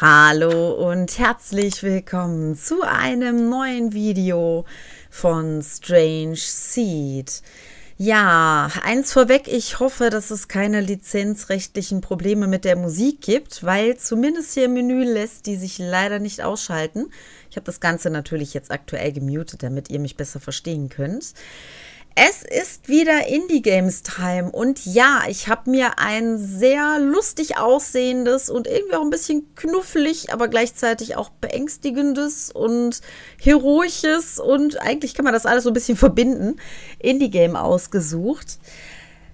Hallo und herzlich willkommen zu einem neuen Video von Strange Seed. Ja, eins vorweg, ich hoffe, dass es keine lizenzrechtlichen Probleme mit der Musik gibt, weil zumindest hier im Menü lässt die sich leider nicht ausschalten. Ich habe das Ganze natürlich jetzt aktuell gemutet, damit ihr mich besser verstehen könnt. Es ist wieder Indie Games Time und ja, ich habe mir ein sehr lustig aussehendes und irgendwie auch ein bisschen knuffelig, aber gleichzeitig auch beängstigendes und heroisches und eigentlich kann man das alles so ein bisschen verbinden, Indie Game ausgesucht.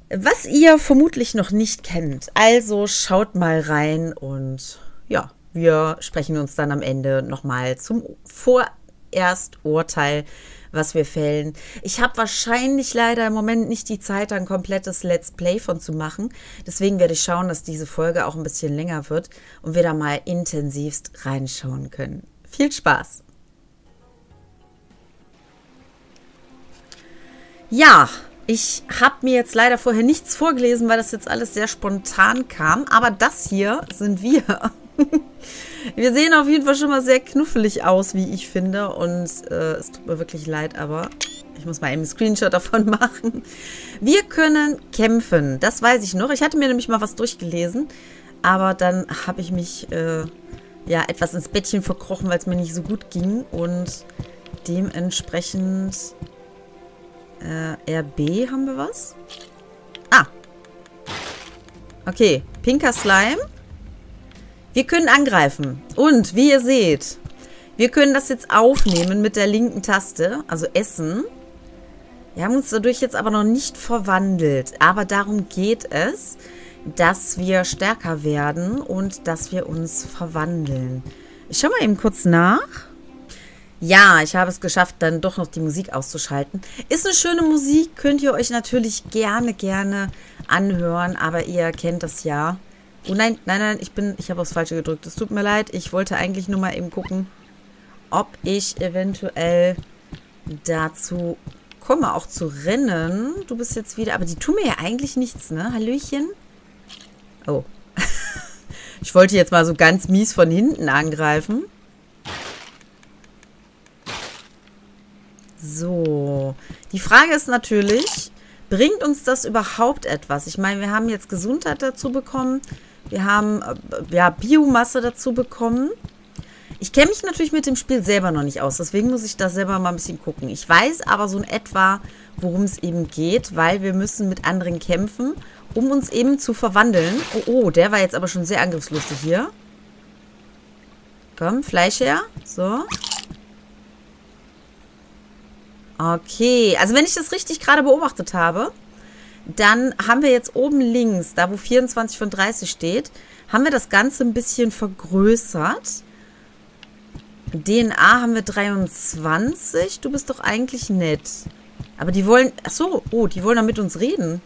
Was ihr vermutlich noch nicht kennt. Also schaut mal rein und ja, wir sprechen uns dann am Ende nochmal zum Vorerst-Urteil was wir fällen. Ich habe wahrscheinlich leider im Moment nicht die Zeit, ein komplettes Let's Play von zu machen. Deswegen werde ich schauen, dass diese Folge auch ein bisschen länger wird und wir da mal intensivst reinschauen können. Viel Spaß! Ja, ich habe mir jetzt leider vorher nichts vorgelesen, weil das jetzt alles sehr spontan kam. Aber das hier sind wir. Wir sehen auf jeden Fall schon mal sehr knuffelig aus, wie ich finde. Und äh, es tut mir wirklich leid, aber ich muss mal eben einen Screenshot davon machen. Wir können kämpfen. Das weiß ich noch. Ich hatte mir nämlich mal was durchgelesen. Aber dann habe ich mich äh, ja etwas ins Bettchen verkrochen, weil es mir nicht so gut ging. Und dementsprechend äh, RB haben wir was. Ah. Okay. Pinker Slime. Wir können angreifen. Und wie ihr seht, wir können das jetzt aufnehmen mit der linken Taste, also essen. Wir haben uns dadurch jetzt aber noch nicht verwandelt. Aber darum geht es, dass wir stärker werden und dass wir uns verwandeln. Ich schaue mal eben kurz nach. Ja, ich habe es geschafft, dann doch noch die Musik auszuschalten. Ist eine schöne Musik, könnt ihr euch natürlich gerne, gerne anhören, aber ihr kennt das ja. Oh nein, nein, nein, ich bin, ich habe aufs Falsche gedrückt. Es tut mir leid. Ich wollte eigentlich nur mal eben gucken, ob ich eventuell dazu komme, auch zu rennen. Du bist jetzt wieder, aber die tun mir ja eigentlich nichts, ne? Hallöchen? Oh. ich wollte jetzt mal so ganz mies von hinten angreifen. So. Die Frage ist natürlich, bringt uns das überhaupt etwas? Ich meine, wir haben jetzt Gesundheit dazu bekommen. Wir haben äh, ja, Biomasse dazu bekommen. Ich kenne mich natürlich mit dem Spiel selber noch nicht aus, deswegen muss ich da selber mal ein bisschen gucken. Ich weiß aber so in etwa, worum es eben geht, weil wir müssen mit anderen kämpfen, um uns eben zu verwandeln. Oh, oh, der war jetzt aber schon sehr angriffslustig hier. Komm, Fleisch her. So. Okay, also wenn ich das richtig gerade beobachtet habe, dann haben wir jetzt oben links, da wo 24 von 30 steht, haben wir das Ganze ein bisschen vergrößert. DNA haben wir 23. Du bist doch eigentlich nett. Aber die wollen... Achso, oh, die wollen da mit uns reden.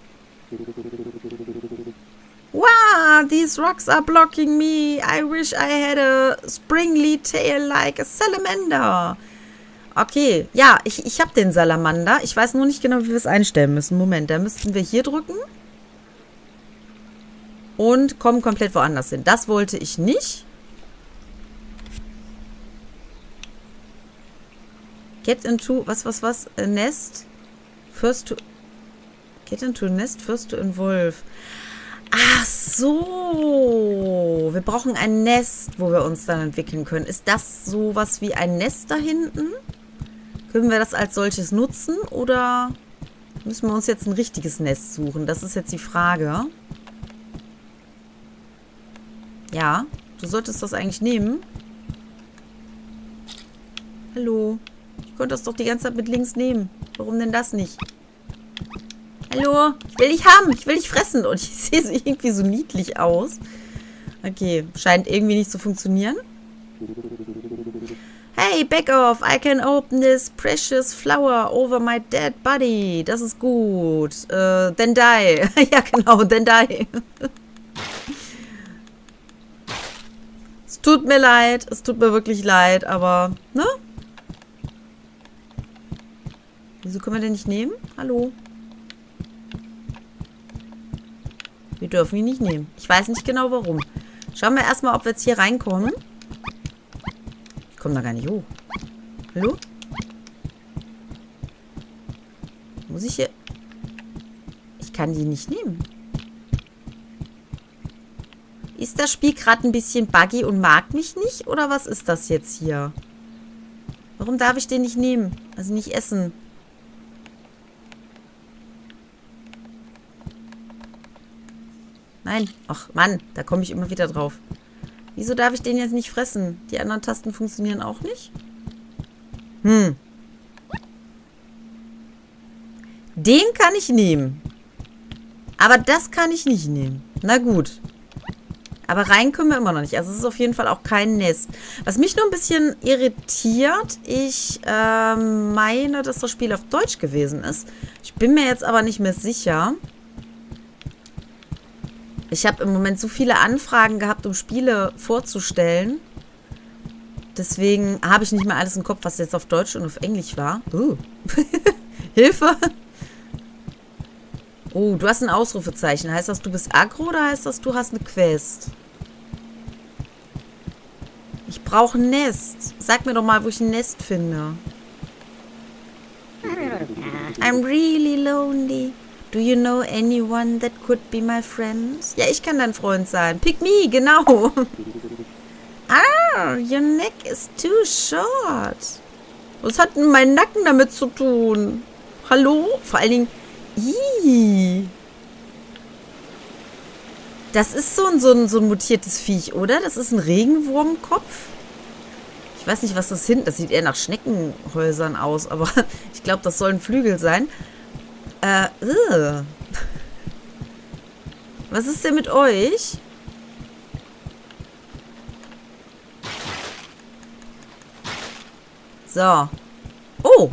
Wow, these rocks are blocking me. I wish I had a springly tail like a salamander. Okay, ja, ich, ich habe den Salamander. Ich weiß nur nicht genau, wie wir es einstellen müssen. Moment, da müssten wir hier drücken. Und kommen komplett woanders hin. Das wollte ich nicht. Get into, was, was, was? A nest. First to... Get into nest, first to involve. Ach so. Wir brauchen ein Nest, wo wir uns dann entwickeln können. Ist das sowas wie ein Nest da hinten? Können wir das als solches nutzen oder müssen wir uns jetzt ein richtiges Nest suchen? Das ist jetzt die Frage. Ja, du solltest das eigentlich nehmen. Hallo. Ich konnte das doch die ganze Zeit mit links nehmen. Warum denn das nicht? Hallo. Ich will dich haben. Ich will dich fressen. Und ich sehe so irgendwie so niedlich aus. Okay, scheint irgendwie nicht zu funktionieren. Hey, back off. I can open this precious flower over my dead body. Das ist gut. Äh, then die. ja, genau, then die. es tut mir leid. Es tut mir wirklich leid, aber, ne? Wieso können wir den nicht nehmen? Hallo? Wir dürfen ihn nicht nehmen. Ich weiß nicht genau warum. Schauen wir erstmal, ob wir jetzt hier reinkommen. Ich komme da gar nicht hoch. Hallo? Muss ich hier... Ich kann die nicht nehmen. Ist das Spiel gerade ein bisschen buggy und mag mich nicht? Oder was ist das jetzt hier? Warum darf ich den nicht nehmen? Also nicht essen. Nein. Ach, Mann, da komme ich immer wieder drauf. Wieso darf ich den jetzt nicht fressen? Die anderen Tasten funktionieren auch nicht? Hm. Den kann ich nehmen. Aber das kann ich nicht nehmen. Na gut. Aber rein können wir immer noch nicht. Also es ist auf jeden Fall auch kein Nest. Was mich nur ein bisschen irritiert, ich äh, meine, dass das Spiel auf Deutsch gewesen ist. Ich bin mir jetzt aber nicht mehr sicher. Ich habe im Moment so viele Anfragen gehabt, um Spiele vorzustellen. Deswegen habe ich nicht mehr alles im Kopf, was jetzt auf Deutsch und auf Englisch war. Uh. Hilfe! Oh, du hast ein Ausrufezeichen. Heißt das, du bist aggro oder heißt das, du hast eine Quest? Ich brauche ein Nest. Sag mir doch mal, wo ich ein Nest finde. I'm really lonely. Do you know anyone that could be my friend? Ja, ich kann dein Freund sein. Pick me, genau. ah, your neck is too short. Was hat denn mein Nacken damit zu tun? Hallo? Vor allen Dingen... Ih. Das ist so ein, so, ein, so ein mutiertes Viech, oder? Das ist ein Regenwurmkopf. Ich weiß nicht, was das hinten... Das sieht eher nach Schneckenhäusern aus, aber ich glaube, das sollen Flügel sein. Äh, ugh. Was ist denn mit euch? So. Oh.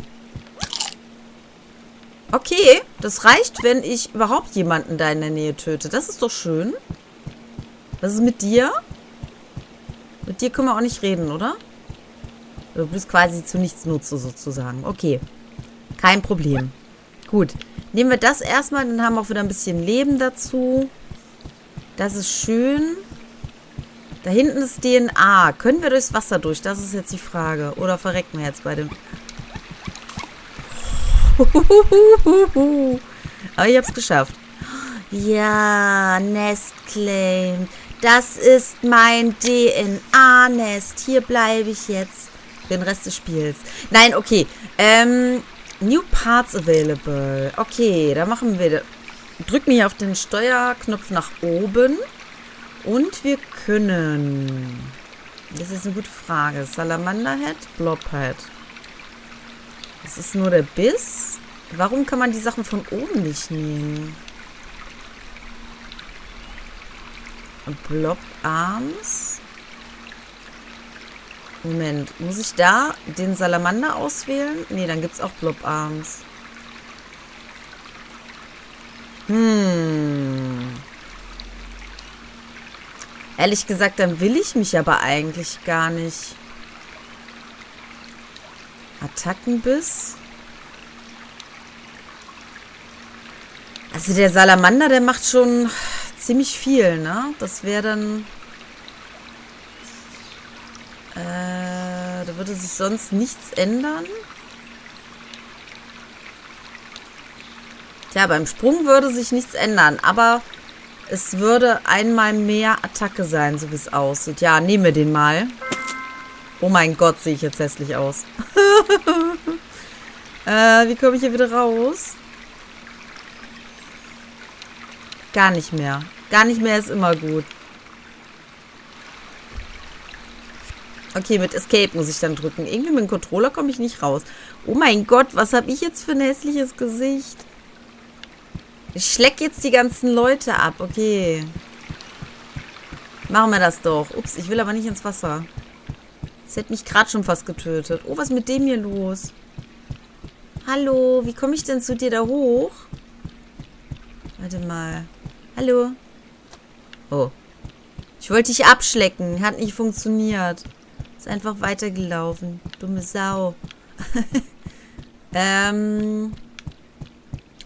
Okay, das reicht, wenn ich überhaupt jemanden da in der Nähe töte. Das ist doch schön. Was ist mit dir? Mit dir können wir auch nicht reden, oder? Du bist quasi zu nichts Nutze sozusagen. Okay. Kein Problem. Gut. Nehmen wir das erstmal, dann haben wir auch wieder ein bisschen Leben dazu. Das ist schön. Da hinten ist DNA. Können wir durchs Wasser durch? Das ist jetzt die Frage. Oder verrecken wir jetzt bei dem... Aber ich hab's geschafft. Ja, Nest Claim. Das ist mein DNA-Nest. Hier bleibe ich jetzt. Den Rest des Spiels. Nein, okay. Ähm, New Parts available. Okay, da machen wir... Drücken hier auf den Steuerknopf nach oben. Und wir können... Das ist eine gute Frage. Salamanderhead, Blobhead. Das ist nur der Biss. Warum kann man die Sachen von oben nicht nehmen? Blob Arms. Moment, muss ich da den Salamander auswählen? Nee, dann gibt es auch Blob-Arms. Hm. Ehrlich gesagt, dann will ich mich aber eigentlich gar nicht. Attackenbiss. Also der Salamander, der macht schon ziemlich viel, ne? Das wäre dann... Äh, da würde sich sonst nichts ändern. Tja, beim Sprung würde sich nichts ändern, aber es würde einmal mehr Attacke sein, so wie es aussieht. Ja, nehmen wir den mal. Oh mein Gott, sehe ich jetzt hässlich aus. äh, wie komme ich hier wieder raus? Gar nicht mehr. Gar nicht mehr ist immer gut. Okay, mit Escape muss ich dann drücken. Irgendwie mit dem Controller komme ich nicht raus. Oh mein Gott, was habe ich jetzt für ein hässliches Gesicht? Ich schleck jetzt die ganzen Leute ab. Okay. Machen wir das doch. Ups, ich will aber nicht ins Wasser. Das hätte mich gerade schon fast getötet. Oh, was ist mit dem hier los? Hallo, wie komme ich denn zu dir da hoch? Warte mal. Hallo. Oh. Ich wollte dich abschlecken. Hat nicht funktioniert. Ist einfach weitergelaufen. Dumme Sau. ähm.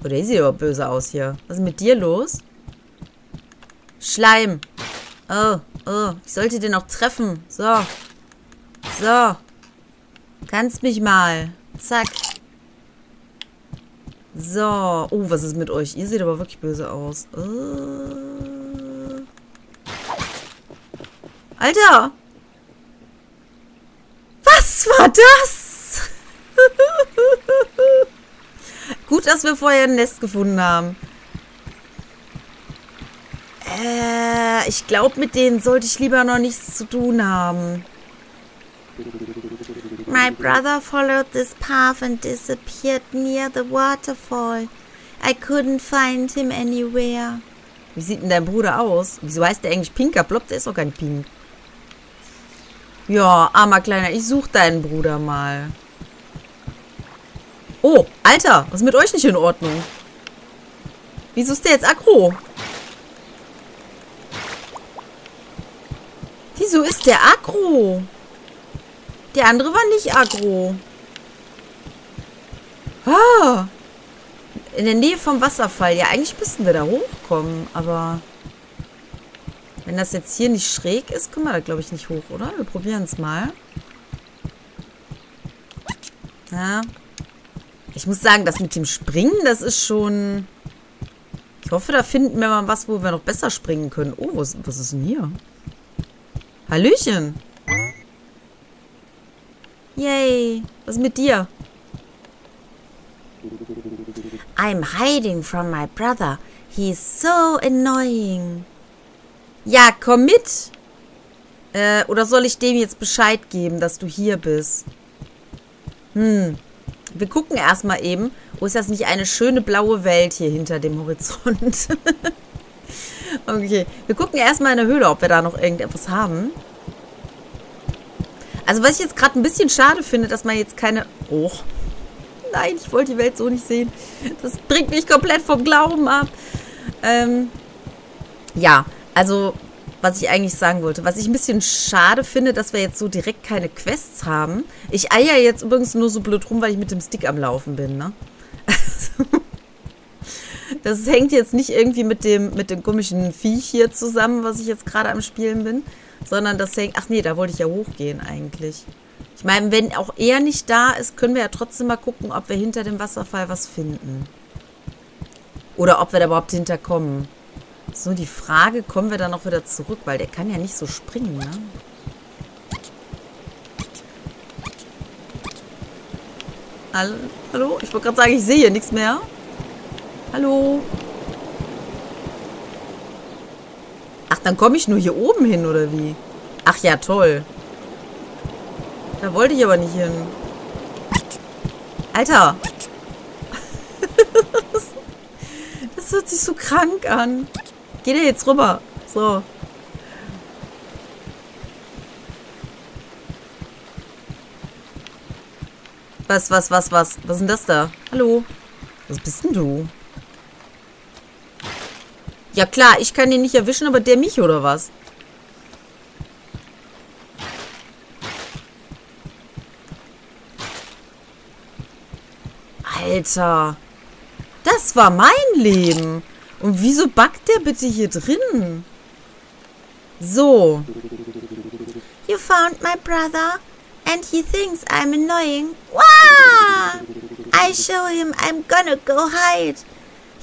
Oh, der sieht aber böse aus hier. Was ist mit dir los? Schleim. Oh, Oh, ich sollte den auch treffen. So. So. Kannst mich mal. Zack. So. Oh, was ist mit euch? Ihr seht aber wirklich böse aus. Uh. Alter! Was war das? Gut, dass wir vorher ein Nest gefunden haben. Äh, ich glaube, mit denen sollte ich lieber noch nichts zu tun haben. My brother followed this path and disappeared near the waterfall. I couldn't find him anywhere. Wie sieht denn dein Bruder aus? Wieso heißt der eigentlich Pinker Blob? Der ist doch kein Pink. Ja, armer Kleiner, ich suche deinen Bruder mal. Oh, Alter, was ist mit euch nicht in Ordnung? Wieso ist der jetzt aggro? Wieso ist der aggro? Der andere war nicht aggro. Ah. In der Nähe vom Wasserfall. Ja, eigentlich müssten wir da hochkommen, aber... Wenn das jetzt hier nicht schräg ist, können wir da, glaube ich, nicht hoch, oder? Wir probieren es mal. Ja. Ich muss sagen, das mit dem Springen, das ist schon... Ich hoffe, da finden wir mal was, wo wir noch besser springen können. Oh, was, was ist denn hier? Hallöchen. Yay. Was ist mit dir? I'm hiding from my brother. He's so annoying. Ja, komm mit. Äh, oder soll ich dem jetzt Bescheid geben, dass du hier bist? Hm. Wir gucken erstmal eben. Oh, ist das nicht eine schöne blaue Welt hier hinter dem Horizont? Okay, wir gucken erstmal in der Höhle, ob wir da noch irgendetwas haben. Also was ich jetzt gerade ein bisschen schade finde, dass man jetzt keine... Oh, nein, ich wollte die Welt so nicht sehen. Das bringt mich komplett vom Glauben ab. Ähm, ja, also was ich eigentlich sagen wollte. Was ich ein bisschen schade finde, dass wir jetzt so direkt keine Quests haben. Ich eier jetzt übrigens nur so blöd rum, weil ich mit dem Stick am Laufen bin, ne? Das hängt jetzt nicht irgendwie mit dem, mit dem komischen Viech hier zusammen, was ich jetzt gerade am Spielen bin. Sondern das hängt... Ach nee, da wollte ich ja hochgehen eigentlich. Ich meine, wenn auch er nicht da ist, können wir ja trotzdem mal gucken, ob wir hinter dem Wasserfall was finden. Oder ob wir da überhaupt hinterkommen. So, die Frage, kommen wir dann noch wieder zurück? Weil der kann ja nicht so springen, ne? Hallo? Ich wollte gerade sagen, ich sehe hier nichts mehr. Hallo? Ach, dann komme ich nur hier oben hin, oder wie? Ach ja, toll. Da wollte ich aber nicht hin. Alter. das hört sich so krank an. Geh da jetzt rüber. So. Was, was, was, was? Was ist denn das da? Hallo? Was bist denn du? Ja klar, ich kann den nicht erwischen, aber der mich, oder was? Alter. Das war mein Leben. Und wieso backt der bitte hier drin? So. You found my brother and he thinks I'm annoying. Wow! I show him I'm gonna go hide.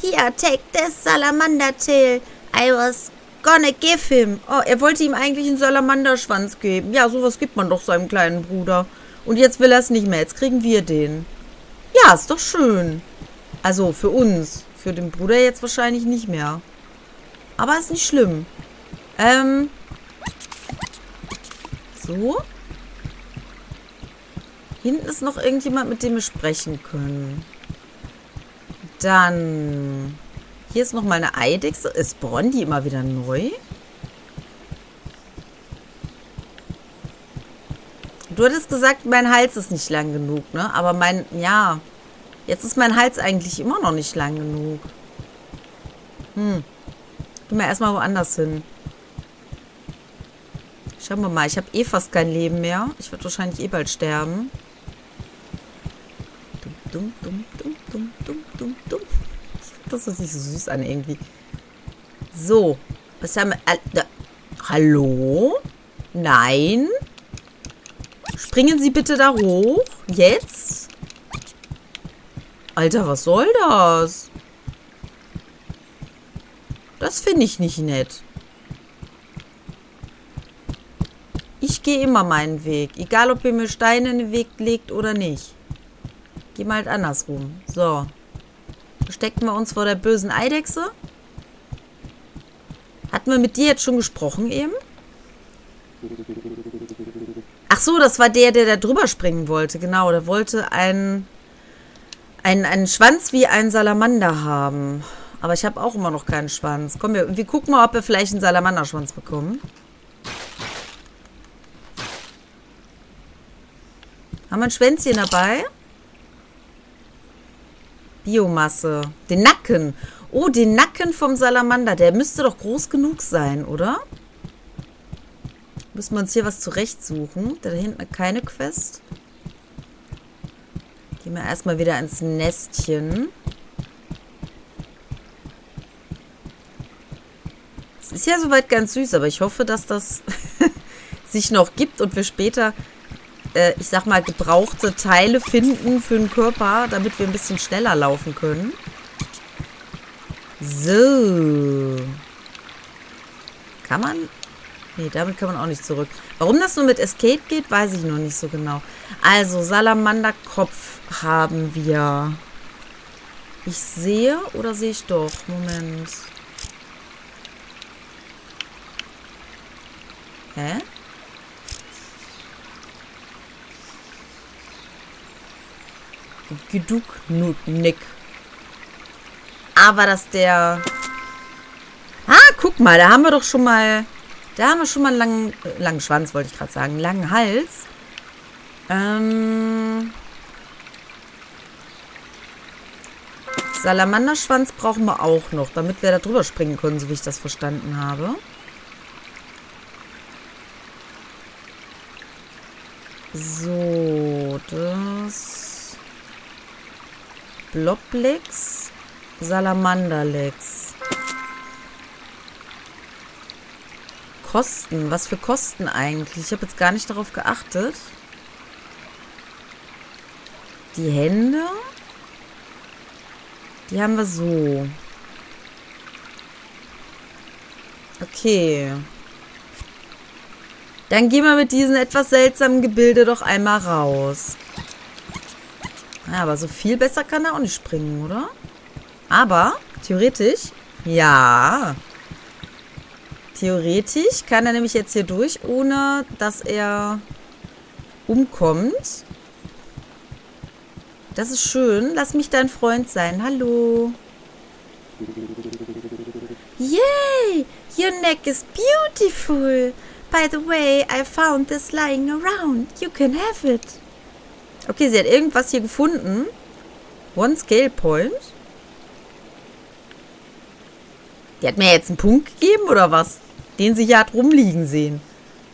Here, take this salamander tail. I was gonna give him. Oh, er wollte ihm eigentlich einen Salamanderschwanz geben. Ja, sowas gibt man doch seinem kleinen Bruder. Und jetzt will er es nicht mehr. Jetzt kriegen wir den. Ja, ist doch schön. Also für uns. Für den Bruder jetzt wahrscheinlich nicht mehr. Aber ist nicht schlimm. Ähm. So. Hinten ist noch irgendjemand, mit dem wir sprechen können. Dann... Hier ist noch mal eine Eidechse. Ist Brondi immer wieder neu? Du hattest gesagt, mein Hals ist nicht lang genug, ne? Aber mein... Ja. Jetzt ist mein Hals eigentlich immer noch nicht lang genug. Hm. Gehen wir erstmal woanders hin. Schauen wir mal. Ich habe eh fast kein Leben mehr. Ich werde wahrscheinlich eh bald sterben. Dumm, dumm, dumm, dumm, dumm, dumm, dumm. Das hört sich so süß an irgendwie. So. Was haben wir... Hallo? Nein? Springen Sie bitte da hoch. Jetzt? Alter, was soll das? Das finde ich nicht nett. Ich gehe immer meinen Weg. Egal, ob ihr mir Steine in den Weg legt oder nicht. Geh mal halt andersrum. So. Verstecken wir uns vor der bösen Eidechse. Hatten wir mit dir jetzt schon gesprochen eben? Ach so, das war der, der da drüber springen wollte. Genau, der wollte einen, einen, einen Schwanz wie ein Salamander haben. Aber ich habe auch immer noch keinen Schwanz. Komm, wir, wir gucken mal, ob wir vielleicht einen Salamanderschwanz bekommen. Haben wir ein Schwänzchen dabei? Biomasse. Den Nacken. Oh, den Nacken vom Salamander. Der müsste doch groß genug sein, oder? Müssen wir uns hier was zurechtsuchen. Da hinten keine Quest. Gehen wir erstmal wieder ins Nestchen. Es ist ja soweit ganz süß, aber ich hoffe, dass das sich noch gibt und wir später, äh, ich sag mal, gebrauchte Teile finden für den Körper, damit wir ein bisschen schneller laufen können. So. Kann man? Nee, damit kann man auch nicht zurück. Warum das nur mit Escape geht, weiß ich noch nicht so genau. Also, Salamanderkopf haben wir. Ich sehe oder sehe ich doch? Moment. Hä? Geduk Nick. Aber dass der... Ah, guck mal, da haben wir doch schon mal... Da haben wir schon mal einen langen, langen Schwanz, wollte ich gerade sagen. Langen Hals. Ähm... Salamanderschwanz brauchen wir auch noch, damit wir da drüber springen können, so wie ich das verstanden habe. So, das... Bloblex. Salamanderlex. Kosten. Was für Kosten eigentlich? Ich habe jetzt gar nicht darauf geachtet. Die Hände. Die haben wir so. Okay. Dann gehen wir mit diesen etwas seltsamen Gebilde doch einmal raus. Ja, aber so viel besser kann er auch nicht springen, oder? Aber, theoretisch, ja. Theoretisch kann er nämlich jetzt hier durch, ohne dass er umkommt. Das ist schön. Lass mich dein Freund sein. Hallo. Yay! Your neck is beautiful. By the way, I found this lying around. You can have it. Okay, sie hat irgendwas hier gefunden. One Scale Point. Die hat mir jetzt einen Punkt gegeben oder was? Den sie hier hat rumliegen sehen.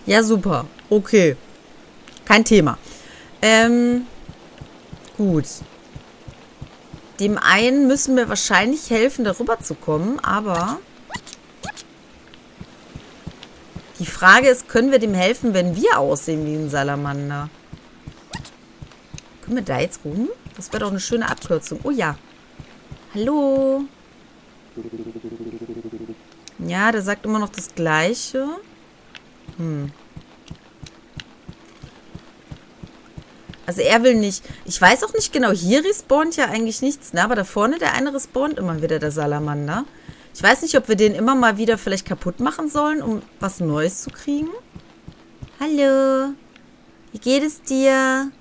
Ja, super. Okay. Kein Thema. Ähm, gut. Dem einen müssen wir wahrscheinlich helfen, darüber zu kommen, aber... Die Frage ist, können wir dem helfen, wenn wir aussehen wie ein Salamander? Können wir da jetzt rum? Das wäre doch eine schöne Abkürzung. Oh ja. Hallo. Ja, der sagt immer noch das Gleiche. Hm. Also er will nicht. Ich weiß auch nicht genau. Hier respawnt ja eigentlich nichts, ne? Aber da vorne der eine respawnt immer wieder, der Salamander. Ich weiß nicht, ob wir den immer mal wieder vielleicht kaputt machen sollen, um was Neues zu kriegen. Hallo. Wie geht es dir?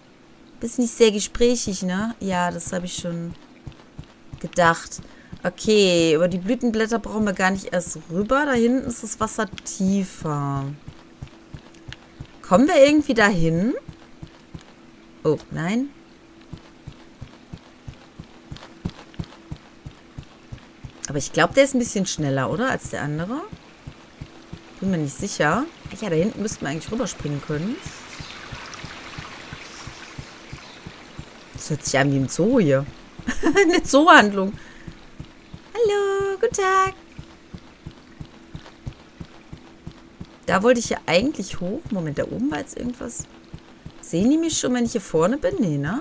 Bist nicht sehr gesprächig, ne? Ja, das habe ich schon gedacht. Okay, über die Blütenblätter brauchen wir gar nicht erst rüber. Da hinten ist das Wasser tiefer. Kommen wir irgendwie dahin? Oh, nein. Aber ich glaube, der ist ein bisschen schneller, oder? Als der andere. Bin mir nicht sicher. Ja, da hinten müssten wir eigentlich rüberspringen können. Das hört sich an wie im Zoo hier. Eine Zoohandlung. Guten Tag. Da wollte ich ja eigentlich hoch. Moment, da oben war jetzt irgendwas. Sehen die mich schon, wenn ich hier vorne bin? Nee, ne?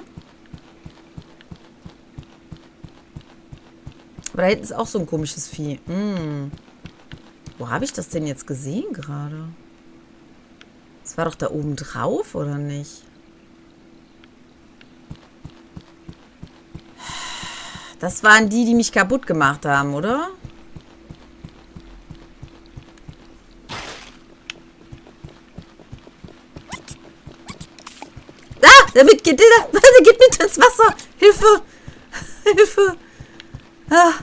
Aber da hinten ist auch so ein komisches Vieh. Hm. Wo habe ich das denn jetzt gesehen gerade? Das war doch da oben drauf, oder nicht? Das waren die, die mich kaputt gemacht haben, oder? Ah! Damit geht der, der geht mit ins Wasser. Hilfe! Hilfe! Ah!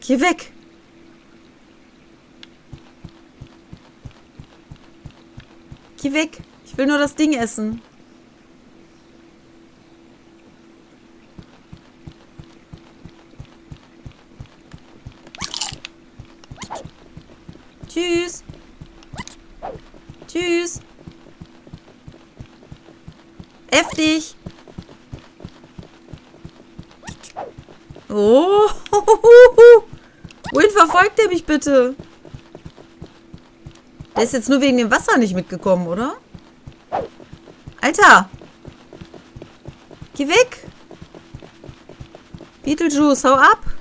Geh weg! Geh weg! Ich will nur das Ding essen. Tschüss. Tschüss. Heftig. Oh. Wohin verfolgt er mich bitte? Der ist jetzt nur wegen dem Wasser nicht mitgekommen, oder? Alter. Geh weg. Beetlejuice, hau ab.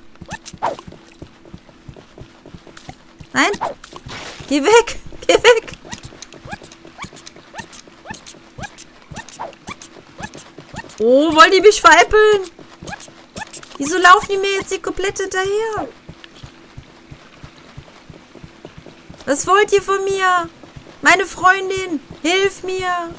Geh weg! Geh weg! Oh, wollen die mich veräppeln? Wieso laufen die mir jetzt hier komplett hinterher? Was wollt ihr von mir? Meine Freundin, hilf mir!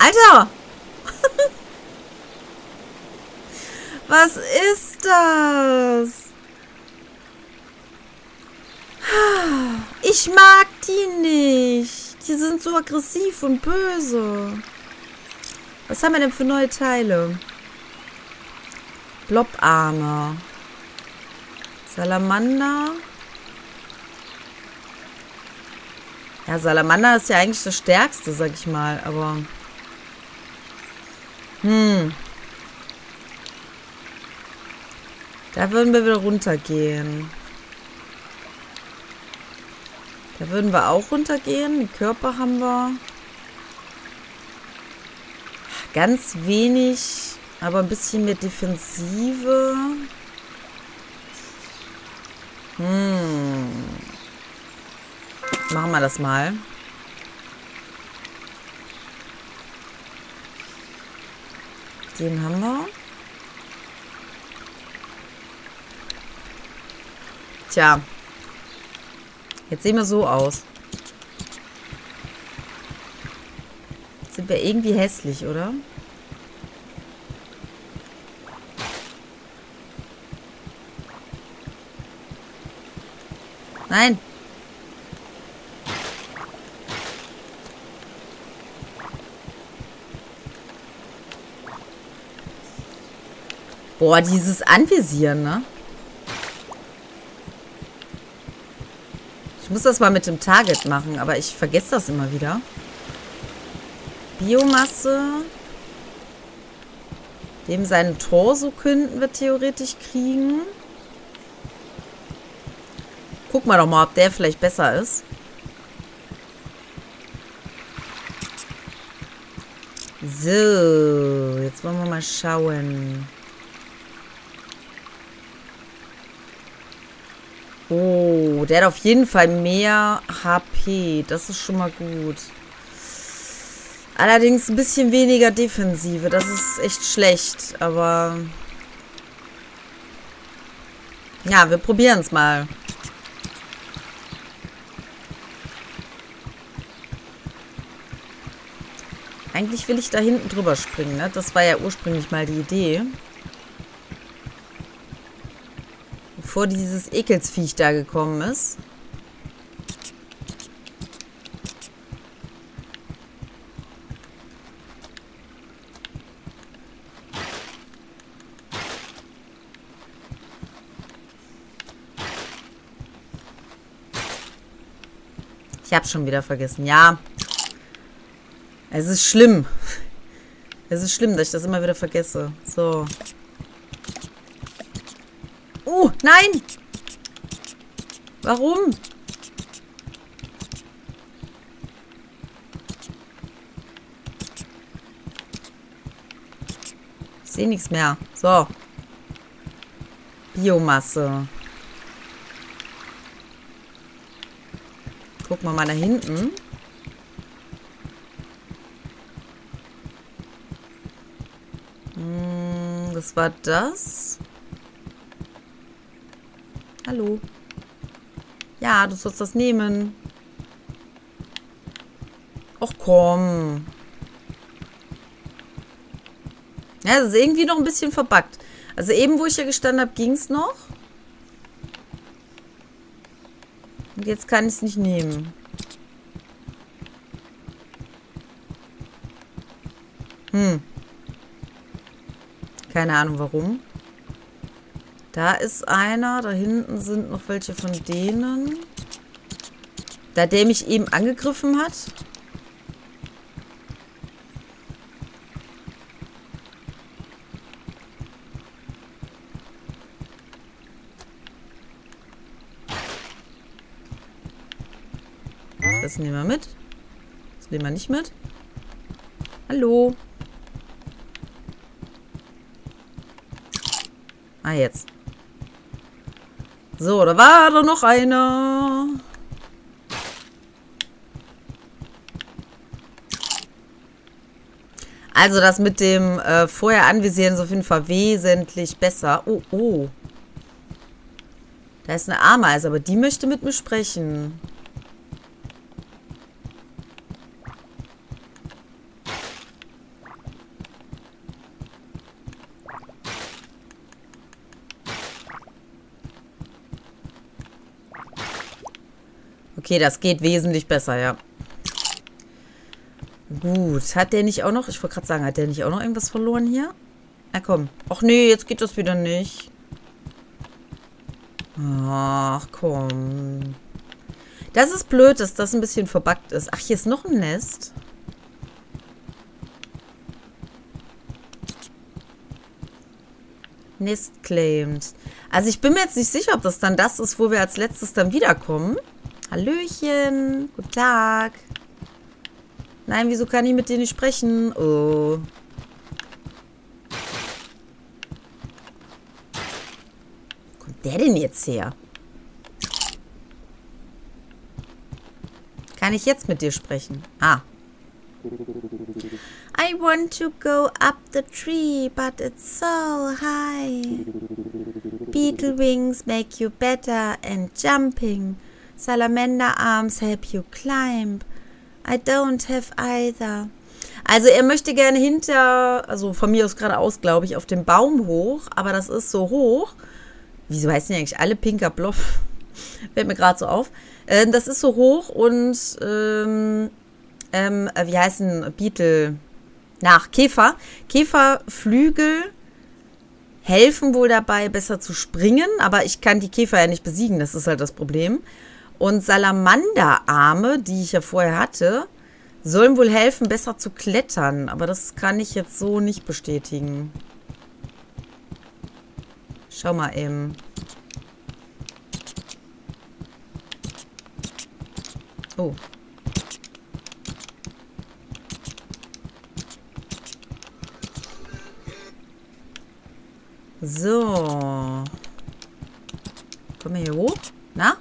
Alter! Was ist das? Ich mag die nicht. Die sind so aggressiv und böse. Was haben wir denn für neue Teile? Blobarme. Salamander. Ja, Salamander ist ja eigentlich das Stärkste, sag ich mal, aber... Hm. Da würden wir wieder runtergehen. Da würden wir auch runtergehen. Die Körper haben wir. Ganz wenig, aber ein bisschen mehr Defensive. Hm. Machen wir das mal. Den haben wir. Tja. Jetzt sehen wir so aus. Jetzt sind wir irgendwie hässlich, oder? Nein. Boah, dieses Anvisieren, ne? Ich muss das mal mit dem Target machen, aber ich vergesse das immer wieder. Biomasse. Dem seinen Torso könnten wir theoretisch kriegen. Guck mal doch mal, ob der vielleicht besser ist. So, jetzt wollen wir mal schauen. Oh, der hat auf jeden Fall mehr HP. Das ist schon mal gut. Allerdings ein bisschen weniger Defensive. Das ist echt schlecht. Aber... Ja, wir probieren es mal. Eigentlich will ich da hinten drüber springen, ne? Das war ja ursprünglich mal die Idee. Bevor dieses Ekelsviech da gekommen ist. Ich habe schon wieder vergessen. Ja. Es ist schlimm. Es ist schlimm, dass ich das immer wieder vergesse. So. Nein! Warum? Ich sehe nichts mehr. So. Biomasse. Gucken wir mal nach hinten. Hm, was war das? Hallo. Ja, du sollst das nehmen. Och komm. Ja, das ist irgendwie noch ein bisschen verbuggt. Also eben, wo ich ja gestanden habe, ging es noch. Und jetzt kann ich es nicht nehmen. Hm. Keine Ahnung warum. Da ist einer. Da hinten sind noch welche von denen. Da der mich eben angegriffen hat. Das nehmen wir mit. Das nehmen wir nicht mit. Hallo. Ah, jetzt. So, da war doch noch einer. Also das mit dem äh, vorher anvisieren ist auf jeden Fall wesentlich besser. Oh, oh. Da ist eine Ameise, aber die möchte mit mir sprechen. Okay, das geht wesentlich besser, ja. Gut. Hat der nicht auch noch... Ich wollte gerade sagen, hat der nicht auch noch irgendwas verloren hier? Na komm. Ach nee, jetzt geht das wieder nicht. Ach komm. Das ist blöd, dass das ein bisschen verbuggt ist. Ach, hier ist noch ein Nest. Nest claimed. Also ich bin mir jetzt nicht sicher, ob das dann das ist, wo wir als letztes dann wiederkommen. Hallöchen. Guten Tag. Nein, wieso kann ich mit dir nicht sprechen? Oh. Wo kommt der denn jetzt her? Kann ich jetzt mit dir sprechen? Ah. I want to go up the tree, but it's so high. Beetle wings make you better and jumping. Salamander arms help you climb. I don't have either. Also er möchte gerne hinter, also von mir aus geradeaus, glaube ich, auf dem Baum hoch, aber das ist so hoch. Wieso heißen die eigentlich alle Pinker Bluff? Fällt mir gerade so auf. Äh, das ist so hoch und ähm, ähm, wie heißen Beetle? Nach Käfer. Käferflügel helfen wohl dabei, besser zu springen, aber ich kann die Käfer ja nicht besiegen, das ist halt das Problem. Und Salamanderarme, die ich ja vorher hatte, sollen wohl helfen, besser zu klettern. Aber das kann ich jetzt so nicht bestätigen. Schau mal eben. Oh. So. Kommen wir hier hoch? Na?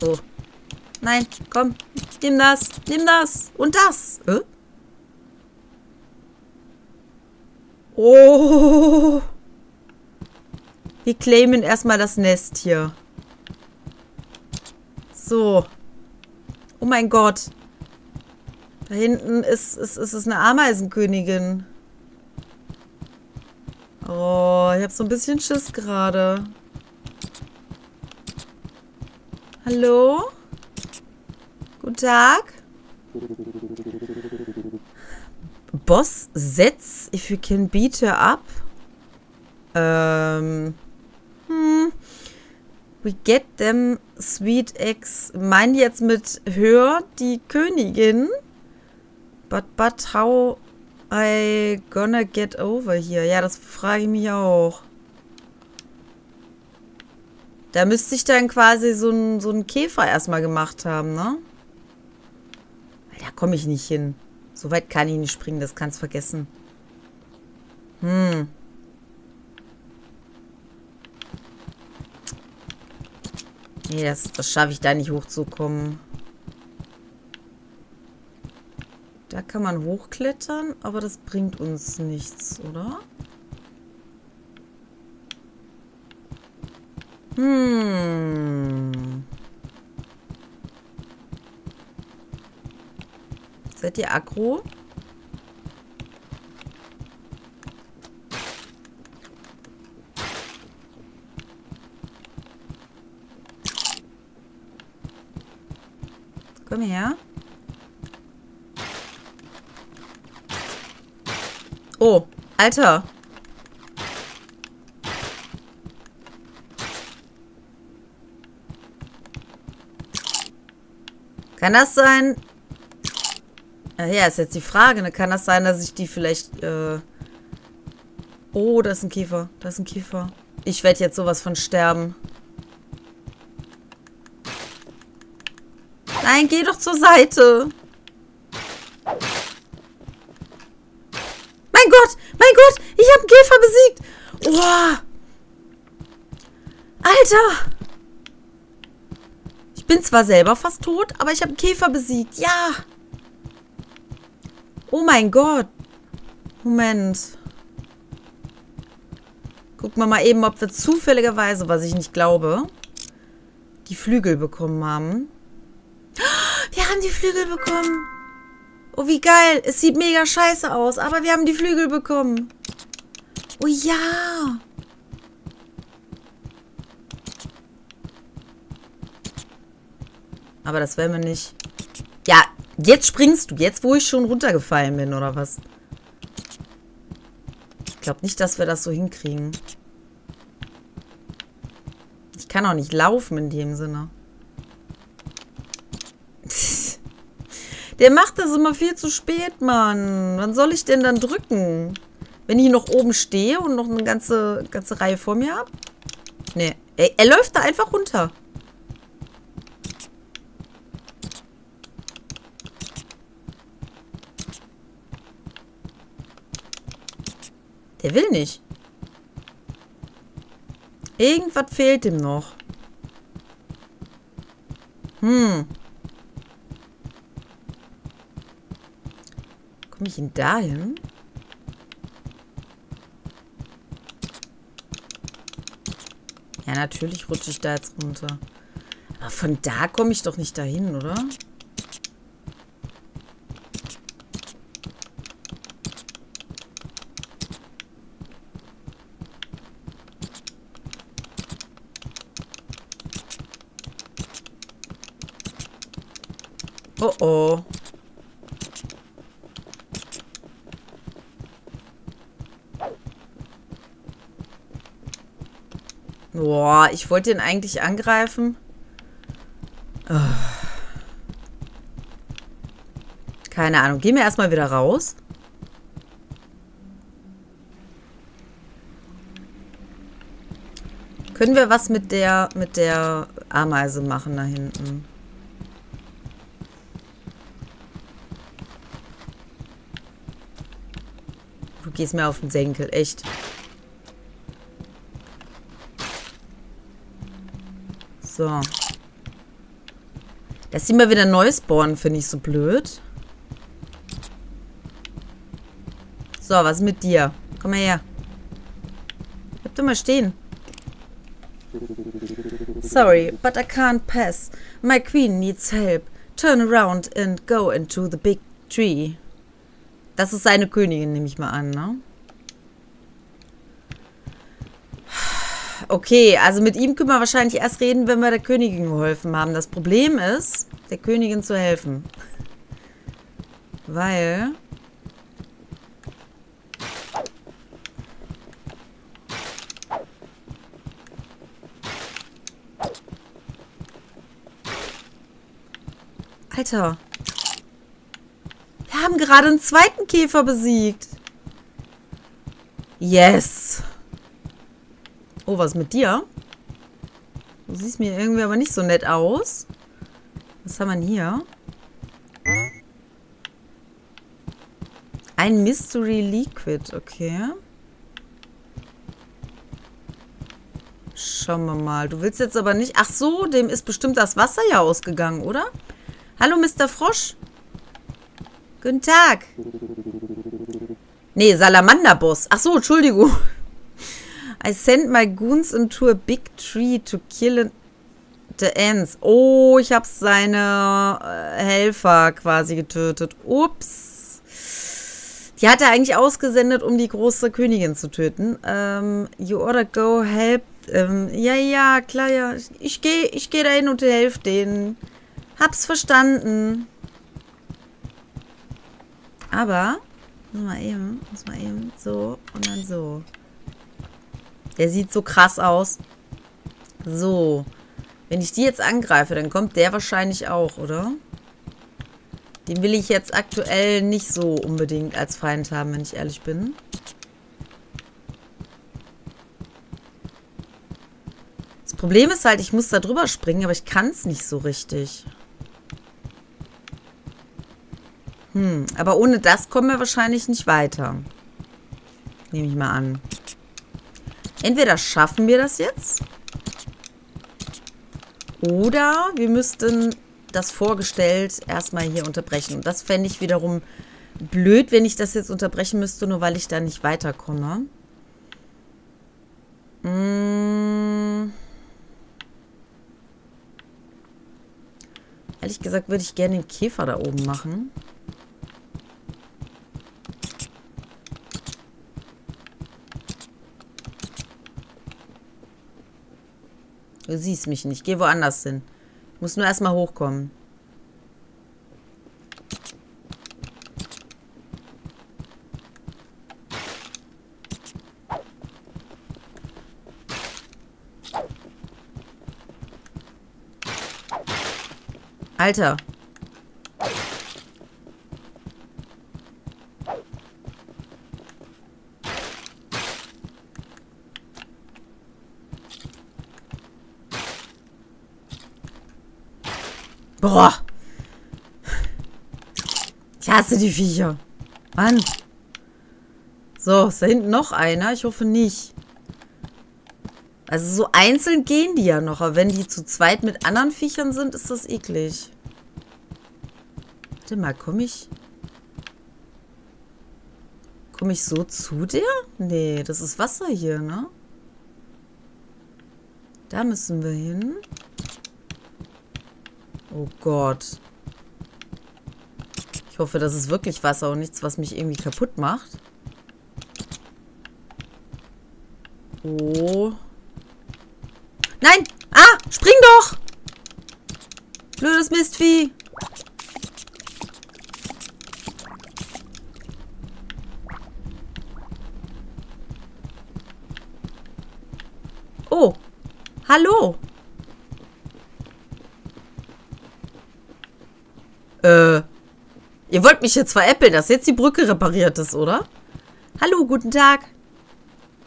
So. Nein, komm. Nimm das. Nimm das. Und das. Äh? Oh. Wir claimen erstmal das Nest hier. So. Oh mein Gott. Da hinten ist, ist, ist, ist eine Ameisenkönigin. Oh, ich habe so ein bisschen Schiss gerade. Hallo? Guten Tag. Boss sets if you can beat her up. Ähm. Hm. We get them sweet eggs. Meinen jetzt mit Hör die Königin? But, but how I gonna get over here? Ja, das frage ich mich auch. Da müsste ich dann quasi so einen so Käfer erstmal gemacht haben, ne? Komme ich nicht hin. So weit kann ich nicht springen, das kannst vergessen. Hm. Nee, das, das schaffe ich da nicht hochzukommen. Da kann man hochklettern, aber das bringt uns nichts, oder? Hm. Seid ihr aggro? Komm her. Oh, Alter. Kann das sein? Ja, ist jetzt die Frage. Ne? Kann das sein, dass ich die vielleicht... Äh oh, da ist ein Käfer. Da ist ein Käfer. Ich werde jetzt sowas von sterben. Nein, geh doch zur Seite. Mein Gott, mein Gott, ich habe einen Käfer besiegt. Wow. Alter bin zwar selber fast tot, aber ich habe einen Käfer besiegt. Ja. Oh mein Gott. Moment. Gucken wir mal eben, ob wir zufälligerweise, was ich nicht glaube, die Flügel bekommen haben. Wir haben die Flügel bekommen. Oh, wie geil. Es sieht mega scheiße aus, aber wir haben die Flügel bekommen. Oh ja. Aber das werden wir nicht. Jetzt springst du. Jetzt, wo ich schon runtergefallen bin, oder was? Ich glaube nicht, dass wir das so hinkriegen. Ich kann auch nicht laufen in dem Sinne. Der macht das immer viel zu spät, Mann. Wann soll ich denn dann drücken? Wenn ich noch oben stehe und noch eine ganze, ganze Reihe vor mir habe? Nee. Er, er läuft da einfach runter. Der will nicht. Irgendwas fehlt ihm noch. Hm. Komme ich ihn dahin? Ja, natürlich rutsche ich da jetzt runter. Aber von da komme ich doch nicht dahin, oder? Oh oh. Boah, ich wollte den eigentlich angreifen. Oh. Keine Ahnung. Gehen wir erstmal wieder raus. Können wir was mit der mit der Ameise machen da hinten? Gehst mir auf den Senkel, echt. So. Dass sie mal wieder neu spawnen, finde ich so blöd. So, was ist mit dir? Komm mal her. Bleib doch mal stehen. Sorry, but I can't pass. My queen needs help. Turn around and go into the big tree. Das ist seine Königin, nehme ich mal an, ne? Okay, also mit ihm können wir wahrscheinlich erst reden, wenn wir der Königin geholfen haben. Das Problem ist, der Königin zu helfen. Weil... Alter haben gerade einen zweiten Käfer besiegt. Yes. Oh, was mit dir? Du siehst mir irgendwie aber nicht so nett aus. Was haben wir denn hier? Ein Mystery Liquid, okay. Schauen wir mal. Du willst jetzt aber nicht... Ach so, dem ist bestimmt das Wasser ja ausgegangen, oder? Hallo, Mr. Frosch. Guten Tag. Nee, Salamanderboss. Ach so, Entschuldigung. I sent my goons into a big tree to kill the ants. Oh, ich habe seine äh, Helfer quasi getötet. Ups. Die hat er eigentlich ausgesendet, um die große Königin zu töten. Um, you oughta go help. Um, ja, ja, klar, ja. Ich gehe ich geh dahin und helfe denen. Hab's verstanden. Aber, muss mal eben, muss mal eben, so und dann so. Der sieht so krass aus. So. Wenn ich die jetzt angreife, dann kommt der wahrscheinlich auch, oder? Den will ich jetzt aktuell nicht so unbedingt als Feind haben, wenn ich ehrlich bin. Das Problem ist halt, ich muss da drüber springen, aber ich kann es nicht so richtig. Hm, aber ohne das kommen wir wahrscheinlich nicht weiter. Nehme ich mal an. Entweder schaffen wir das jetzt. Oder wir müssten das vorgestellt erstmal hier unterbrechen. Und das fände ich wiederum blöd, wenn ich das jetzt unterbrechen müsste, nur weil ich da nicht weiterkomme. Hm. Ehrlich gesagt würde ich gerne den Käfer da oben machen. Du siehst mich nicht. Geh woanders hin. Ich muss nur erstmal hochkommen. Alter. Boah. Ich hasse die Viecher. Mann. So, ist da hinten noch einer? Ich hoffe nicht. Also so einzeln gehen die ja noch. Aber wenn die zu zweit mit anderen Viechern sind, ist das eklig. Warte mal, komme ich... Komme ich so zu dir? Nee, das ist Wasser hier, ne? Da müssen wir hin. Oh Gott. Ich hoffe, das ist wirklich Wasser und nichts, was mich irgendwie kaputt macht. Oh. Nein! Ah! Spring doch! Blödes Mistvieh! Oh! Hallo! Äh, ihr wollt mich jetzt veräppeln, dass jetzt die Brücke repariert ist, oder? Hallo, guten Tag.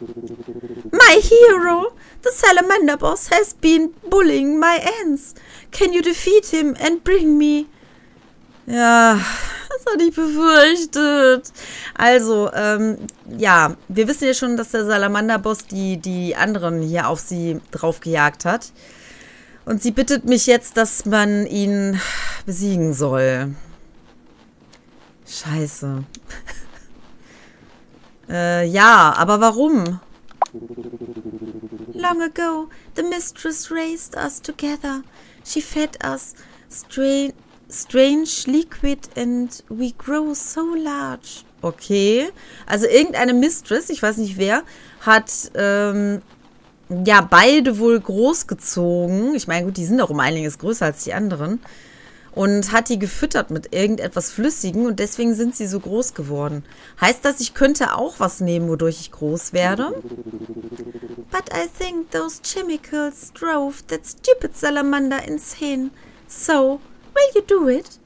My hero, the salamander boss has been bullying my ants. Can you defeat him and bring me... Ja, das hatte ich befürchtet. Also, ähm, ja, wir wissen ja schon, dass der Salamander-Boss die, die anderen hier auf sie draufgejagt hat. Und sie bittet mich jetzt, dass man ihn besiegen soll. Scheiße. äh, ja, aber warum? Long ago, the mistress raised us together. She fed us strange, strange liquid and we grow so large. Okay. Also irgendeine Mistress, ich weiß nicht wer, hat ähm, ja beide wohl großgezogen. Ich meine, gut, die sind auch um einiges größer als die anderen. Und hat die gefüttert mit irgendetwas Flüssigem und deswegen sind sie so groß geworden. Heißt das, ich könnte auch was nehmen, wodurch ich groß werde? But I think those chemicals drove that stupid salamander insane. So, will you do it?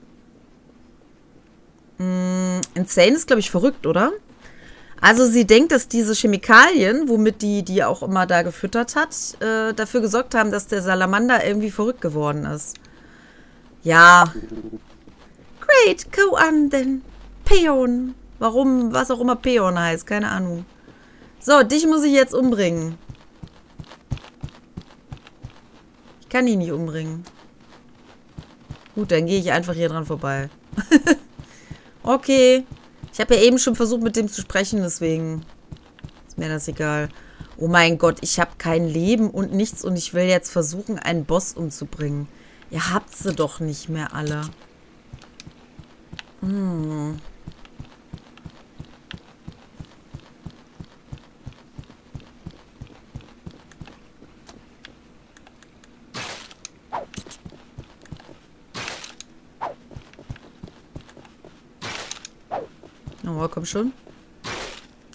Mm, insane ist, glaube ich, verrückt, oder? Also sie denkt, dass diese Chemikalien, womit die die auch immer da gefüttert hat, äh, dafür gesorgt haben, dass der Salamander irgendwie verrückt geworden ist. Ja. Great, go on then. Peon. Warum, was auch immer Peon heißt, keine Ahnung. So, dich muss ich jetzt umbringen. Ich kann ihn nicht umbringen. Gut, dann gehe ich einfach hier dran vorbei. okay. Ich habe ja eben schon versucht, mit dem zu sprechen, deswegen ist mir das egal. Oh mein Gott, ich habe kein Leben und nichts und ich will jetzt versuchen, einen Boss umzubringen. Ihr habt sie doch nicht mehr alle. Hm. Oh, komm schon.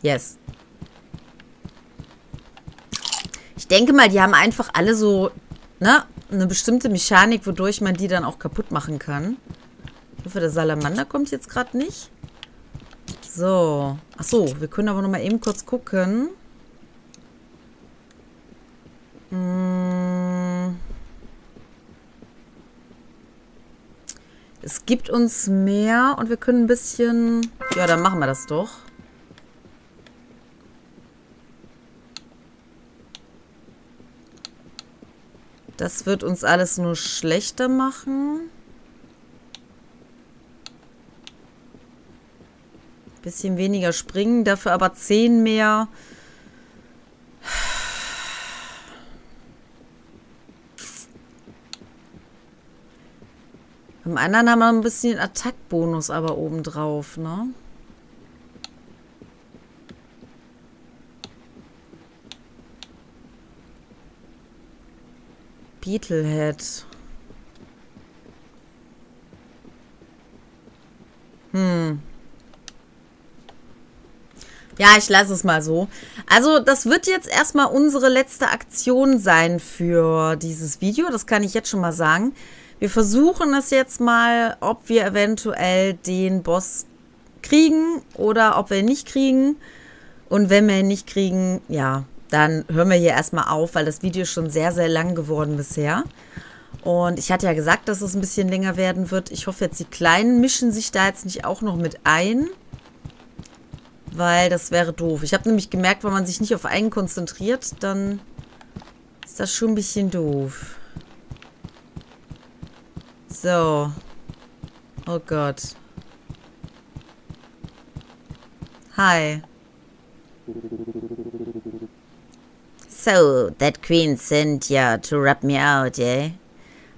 Yes. Ich denke mal, die haben einfach alle so, ne, eine bestimmte Mechanik, wodurch man die dann auch kaputt machen kann. Ich hoffe, der Salamander kommt jetzt gerade nicht. So. Achso, wir können aber noch mal eben kurz gucken. Hm. Es gibt uns mehr und wir können ein bisschen... Ja, dann machen wir das doch. Das wird uns alles nur schlechter machen. Bisschen weniger springen, dafür aber 10 mehr. Beim anderen haben wir ein bisschen Attackbonus aber obendrauf, ne? Beetlehead. Hm. Ja, ich lasse es mal so. Also, das wird jetzt erstmal unsere letzte Aktion sein für dieses Video. Das kann ich jetzt schon mal sagen. Wir versuchen es jetzt mal, ob wir eventuell den Boss kriegen oder ob wir ihn nicht kriegen. Und wenn wir ihn nicht kriegen, ja, dann hören wir hier erstmal auf, weil das Video ist schon sehr, sehr lang geworden bisher. Und ich hatte ja gesagt, dass es ein bisschen länger werden wird. Ich hoffe jetzt, die Kleinen mischen sich da jetzt nicht auch noch mit ein. Weil das wäre doof. Ich habe nämlich gemerkt, wenn man sich nicht auf einen konzentriert, dann ist das schon ein bisschen doof. So. Oh Gott. Hi. So, that queen sent ya to rub me out, eh?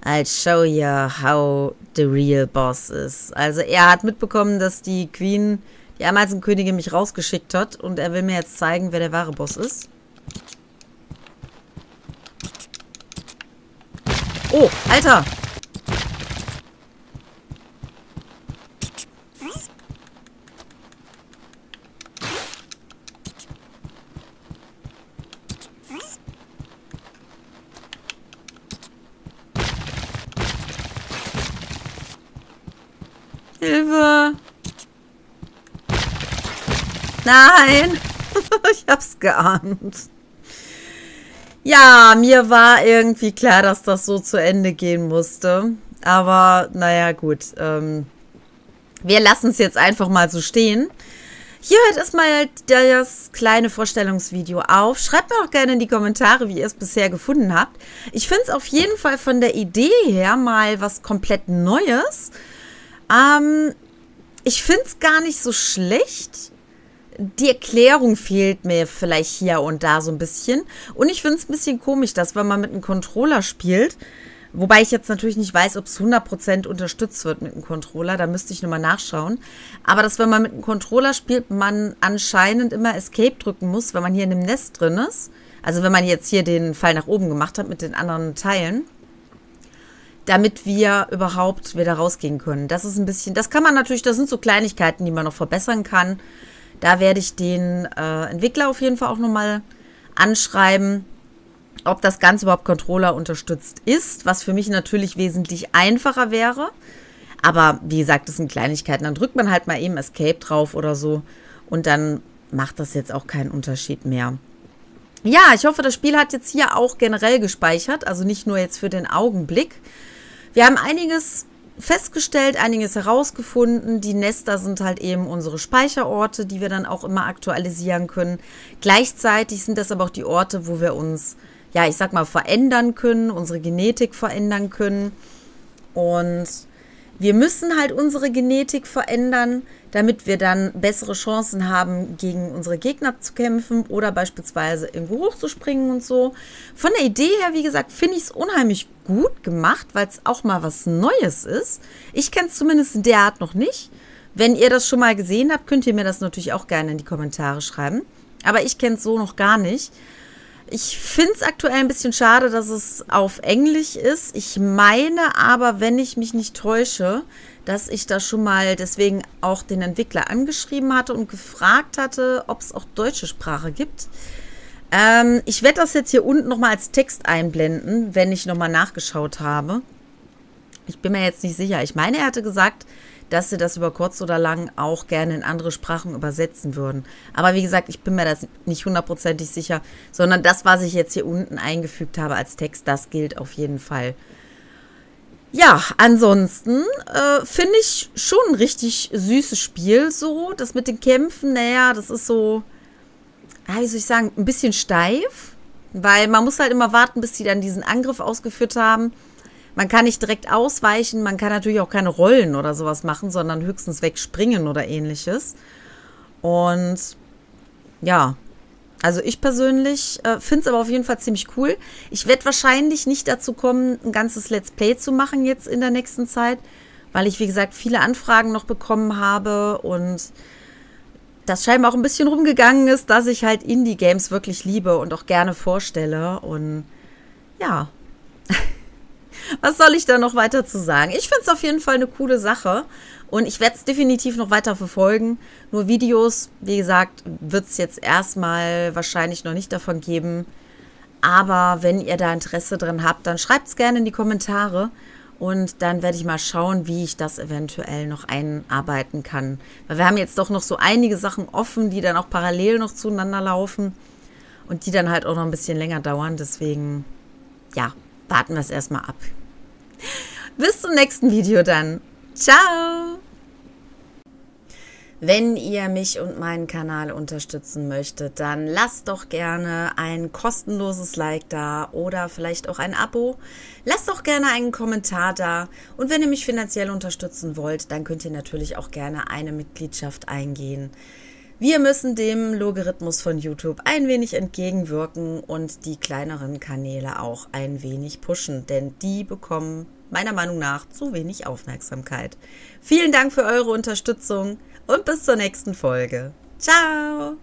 I'll show ya how the real boss is. Also er hat mitbekommen, dass die Queen, die Ameisenkönigin, mich rausgeschickt hat und er will mir jetzt zeigen, wer der wahre Boss ist. Oh, Alter! Hilfe! Nein! ich hab's geahnt. Ja, mir war irgendwie klar, dass das so zu Ende gehen musste. Aber naja, gut. Ähm, wir lassen es jetzt einfach mal so stehen. Hier hört erstmal das kleine Vorstellungsvideo auf. Schreibt mir auch gerne in die Kommentare, wie ihr es bisher gefunden habt. Ich finde es auf jeden Fall von der Idee her mal was komplett Neues. Ähm, ich finde es gar nicht so schlecht. Die Erklärung fehlt mir vielleicht hier und da so ein bisschen. Und ich finde es ein bisschen komisch, dass wenn man mit einem Controller spielt, wobei ich jetzt natürlich nicht weiß, ob es 100% unterstützt wird mit einem Controller, da müsste ich nochmal nachschauen. Aber dass wenn man mit einem Controller spielt, man anscheinend immer Escape drücken muss, wenn man hier in einem Nest drin ist. Also wenn man jetzt hier den Fall nach oben gemacht hat mit den anderen Teilen damit wir überhaupt wieder rausgehen können. Das ist ein bisschen, das kann man natürlich, das sind so Kleinigkeiten, die man noch verbessern kann. Da werde ich den äh, Entwickler auf jeden Fall auch nochmal anschreiben, ob das Ganze überhaupt Controller unterstützt ist, was für mich natürlich wesentlich einfacher wäre. Aber wie gesagt, das sind Kleinigkeiten. Dann drückt man halt mal eben Escape drauf oder so und dann macht das jetzt auch keinen Unterschied mehr. Ja, ich hoffe, das Spiel hat jetzt hier auch generell gespeichert, also nicht nur jetzt für den Augenblick. Wir haben einiges festgestellt, einiges herausgefunden. Die Nester sind halt eben unsere Speicherorte, die wir dann auch immer aktualisieren können. Gleichzeitig sind das aber auch die Orte, wo wir uns, ja, ich sag mal, verändern können, unsere Genetik verändern können. Und wir müssen halt unsere Genetik verändern, damit wir dann bessere Chancen haben, gegen unsere Gegner zu kämpfen oder beispielsweise irgendwo hochzuspringen und so. Von der Idee her, wie gesagt, finde ich es unheimlich gut gemacht, weil es auch mal was Neues ist. Ich kenne es zumindest in der Art noch nicht. Wenn ihr das schon mal gesehen habt, könnt ihr mir das natürlich auch gerne in die Kommentare schreiben. Aber ich kenne es so noch gar nicht. Ich finde es aktuell ein bisschen schade, dass es auf Englisch ist. Ich meine aber, wenn ich mich nicht täusche, dass ich da schon mal deswegen auch den Entwickler angeschrieben hatte und gefragt hatte, ob es auch deutsche Sprache gibt. Ähm, ich werde das jetzt hier unten nochmal als Text einblenden, wenn ich nochmal nachgeschaut habe. Ich bin mir jetzt nicht sicher. Ich meine, er hatte gesagt, dass sie das über kurz oder lang auch gerne in andere Sprachen übersetzen würden. Aber wie gesagt, ich bin mir das nicht hundertprozentig sicher, sondern das, was ich jetzt hier unten eingefügt habe als Text, das gilt auf jeden Fall. Ja, ansonsten äh, finde ich schon ein richtig süßes Spiel so. Das mit den Kämpfen, naja, das ist so, wie soll ich sagen, ein bisschen steif. Weil man muss halt immer warten, bis sie dann diesen Angriff ausgeführt haben. Man kann nicht direkt ausweichen, man kann natürlich auch keine Rollen oder sowas machen, sondern höchstens wegspringen oder ähnliches. Und ja, also ich persönlich äh, finde es aber auf jeden Fall ziemlich cool. Ich werde wahrscheinlich nicht dazu kommen, ein ganzes Let's Play zu machen jetzt in der nächsten Zeit, weil ich, wie gesagt, viele Anfragen noch bekommen habe und das scheinbar auch ein bisschen rumgegangen ist, dass ich halt Indie-Games wirklich liebe und auch gerne vorstelle. Und ja, was soll ich da noch weiter zu sagen? Ich finde es auf jeden Fall eine coole Sache und ich werde es definitiv noch weiter verfolgen. Nur Videos, wie gesagt, wird es jetzt erstmal wahrscheinlich noch nicht davon geben. Aber wenn ihr da Interesse drin habt, dann schreibt es gerne in die Kommentare. Und dann werde ich mal schauen, wie ich das eventuell noch einarbeiten kann. Weil wir haben jetzt doch noch so einige Sachen offen, die dann auch parallel noch zueinander laufen. Und die dann halt auch noch ein bisschen länger dauern. Deswegen, ja, warten wir es erstmal ab. Bis zum nächsten Video dann. Ciao! Wenn ihr mich und meinen Kanal unterstützen möchtet, dann lasst doch gerne ein kostenloses Like da oder vielleicht auch ein Abo. Lasst doch gerne einen Kommentar da. Und wenn ihr mich finanziell unterstützen wollt, dann könnt ihr natürlich auch gerne eine Mitgliedschaft eingehen. Wir müssen dem Logarithmus von YouTube ein wenig entgegenwirken und die kleineren Kanäle auch ein wenig pushen, denn die bekommen meiner Meinung nach zu wenig Aufmerksamkeit. Vielen Dank für eure Unterstützung und bis zur nächsten Folge. Ciao!